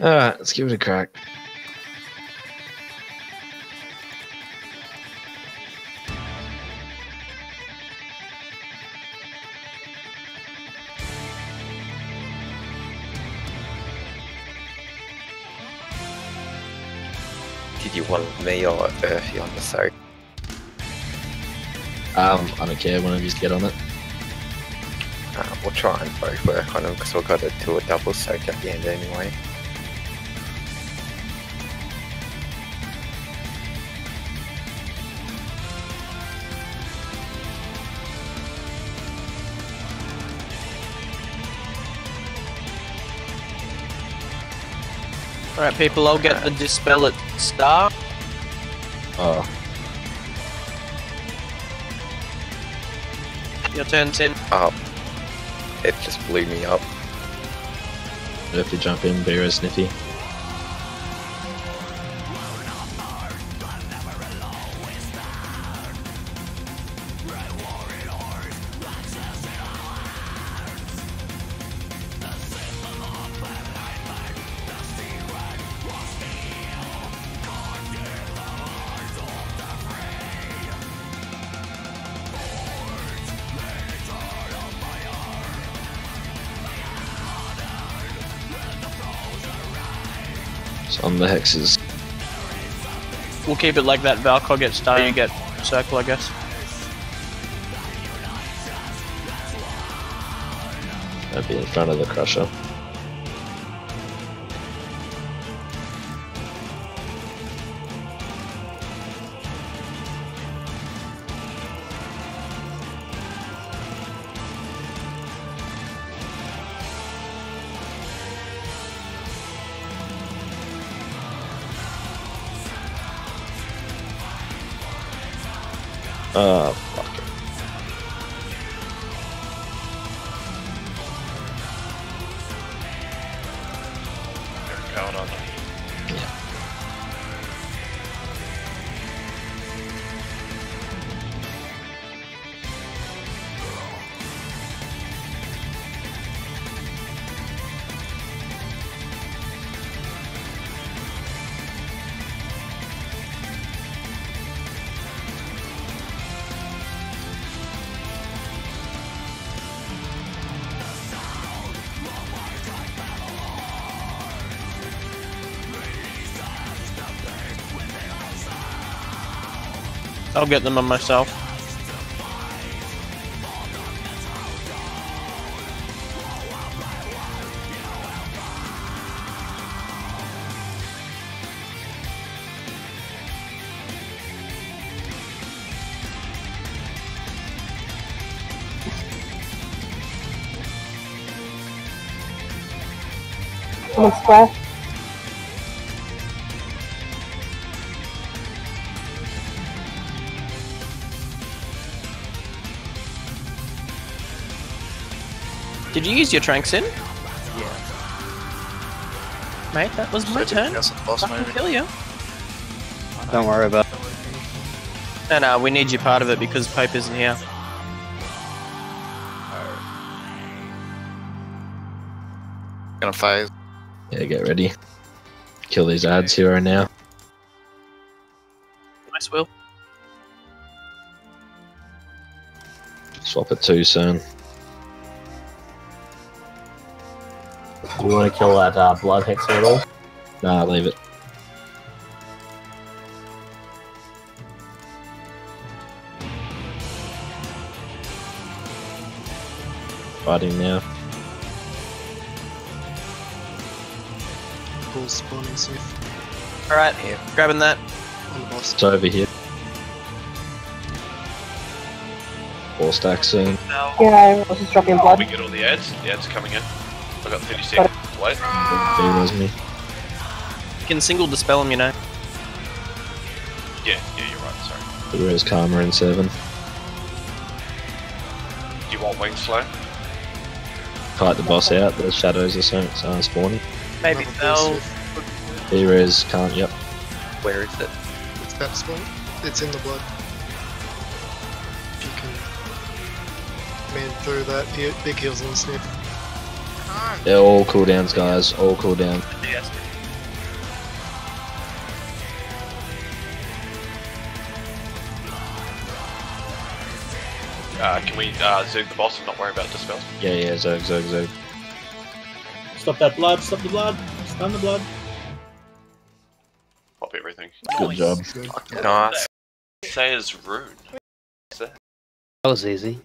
Alright, let's give it a crack. Did you want me or Earthy on the soak? Um, I don't care, one of you get on it. Uh, we'll try and both work on them because we've got to do a double soak at the end anyway. Alright, people, I'll get the dispel at star. Oh, Your turn's in. Oh, it just blew me up. if you jump in, Beer sniffy. On the hexes. We'll keep it like that. Valcog gets star, you get circle, I guess. That'd be in front of the crusher. Oh, I'll get them on myself. Come on, square. Did you use your tranks in? Yeah. Mate, that was my turn. That's the boss Fucking movie. kill you. Don't worry about it. No, no, we need you part of it because Pope isn't here. Gonna phase. Yeah, get ready. Kill these ads here and now. Nice, Will. Swap it too soon. Do you want to kill that uh, blood hex at all? Nah, leave it. Fighting now. Bull spawning Sith Alright, here. grabbing that. on the boss. It's over here. Four stacks soon. Yeah, I was just dropping blood. We get all the ads. The ads coming in. I got 30 Got seconds. Wait. Me. You can single dispel them, you know. Yeah, yeah, you're right. Sorry. Beers Karma in seven. Do you want wing slow? Fight the boss out. The shadows are soon uh, spawning. Maybe Another Bull they'll. Sith. Beers can't. Yep. Where is it? It's that spawn. It's in the blood. If you can man through that, big heals on the sniff. They're all cooldowns, guys. All cooldown. Uh, can we uh, zerg the boss and not worry about dispels? Yeah, yeah, Zerg, Zerg, Zerg. Stop that blood, stop the blood, stun the blood. Pop everything. Good job. Nice. Say his rune. That was easy.